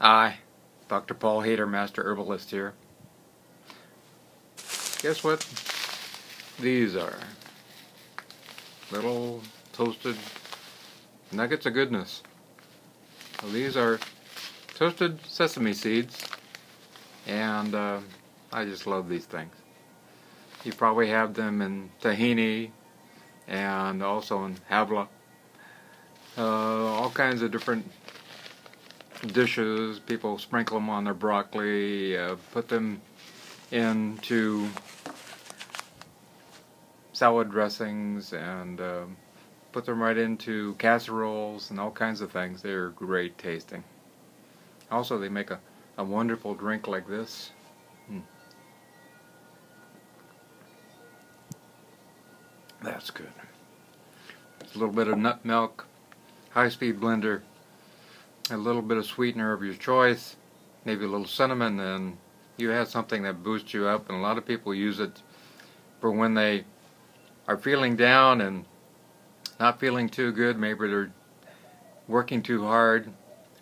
Hi, Dr. Paul Haider, Master Herbalist here. Guess what? These are little toasted nuggets of goodness. So these are toasted sesame seeds, and uh, I just love these things. You probably have them in tahini and also in havla. Uh, all kinds of different dishes. People sprinkle them on their broccoli, uh, put them into salad dressings, and uh, put them right into casseroles and all kinds of things. They're great tasting. Also, they make a, a wonderful drink like this. Hmm. That's good. a little bit of nut milk, high-speed blender, a little bit of sweetener of your choice, maybe a little cinnamon, and you have something that boosts you up. And a lot of people use it for when they are feeling down and not feeling too good. Maybe they're working too hard.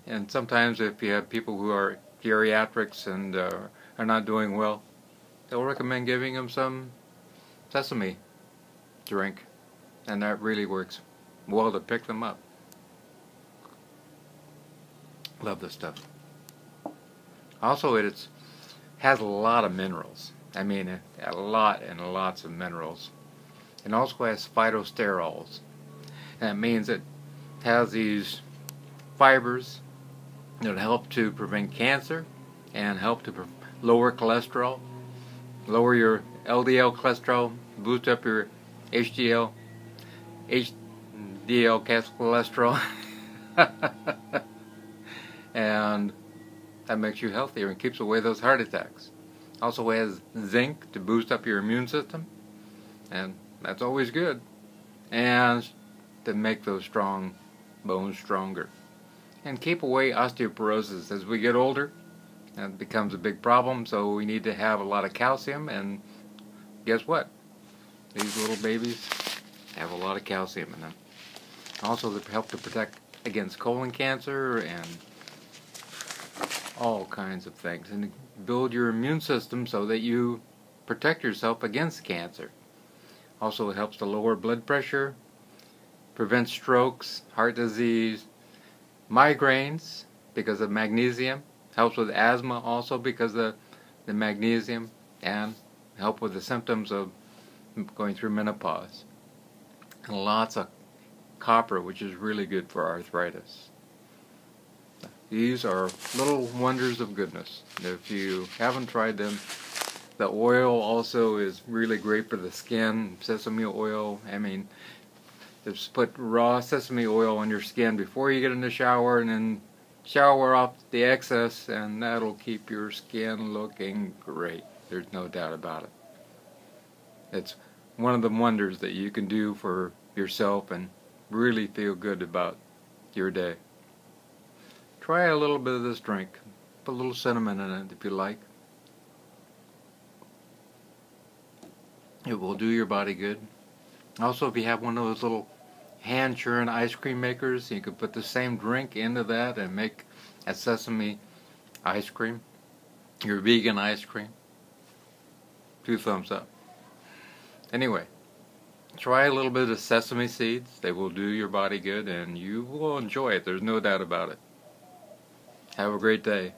And sometimes if you have people who are geriatrics and uh, are not doing well, they'll recommend giving them some sesame drink. And that really works well to pick them up. Love this stuff. Also, it has a lot of minerals. I mean, a lot and lots of minerals. It also has phytosterols. And that means it has these fibers that help to prevent cancer and help to lower cholesterol, lower your LDL cholesterol, boost up your HDL, HDL cholesterol. and that makes you healthier and keeps away those heart attacks. Also has zinc to boost up your immune system, and that's always good. And to make those strong bones stronger. And keep away osteoporosis as we get older. That becomes a big problem, so we need to have a lot of calcium. And guess what? These little babies have a lot of calcium in them. Also, they help to protect against colon cancer and all kinds of things and build your immune system so that you protect yourself against cancer. Also, it helps to lower blood pressure, prevent strokes, heart disease, migraines because of magnesium, helps with asthma also because of the magnesium, and help with the symptoms of going through menopause. And lots of copper, which is really good for arthritis. These are little wonders of goodness. If you haven't tried them, the oil also is really great for the skin. Sesame oil, I mean, just put raw sesame oil on your skin before you get in the shower and then shower off the excess and that'll keep your skin looking great. There's no doubt about it. It's one of the wonders that you can do for yourself and really feel good about your day. Try a little bit of this drink. Put a little cinnamon in it if you like. It will do your body good. Also, if you have one of those little hand churn ice cream makers, you could put the same drink into that and make a sesame ice cream, your vegan ice cream. Two thumbs up. Anyway, try a little bit of sesame seeds. They will do your body good and you will enjoy it. There's no doubt about it. Have a great day.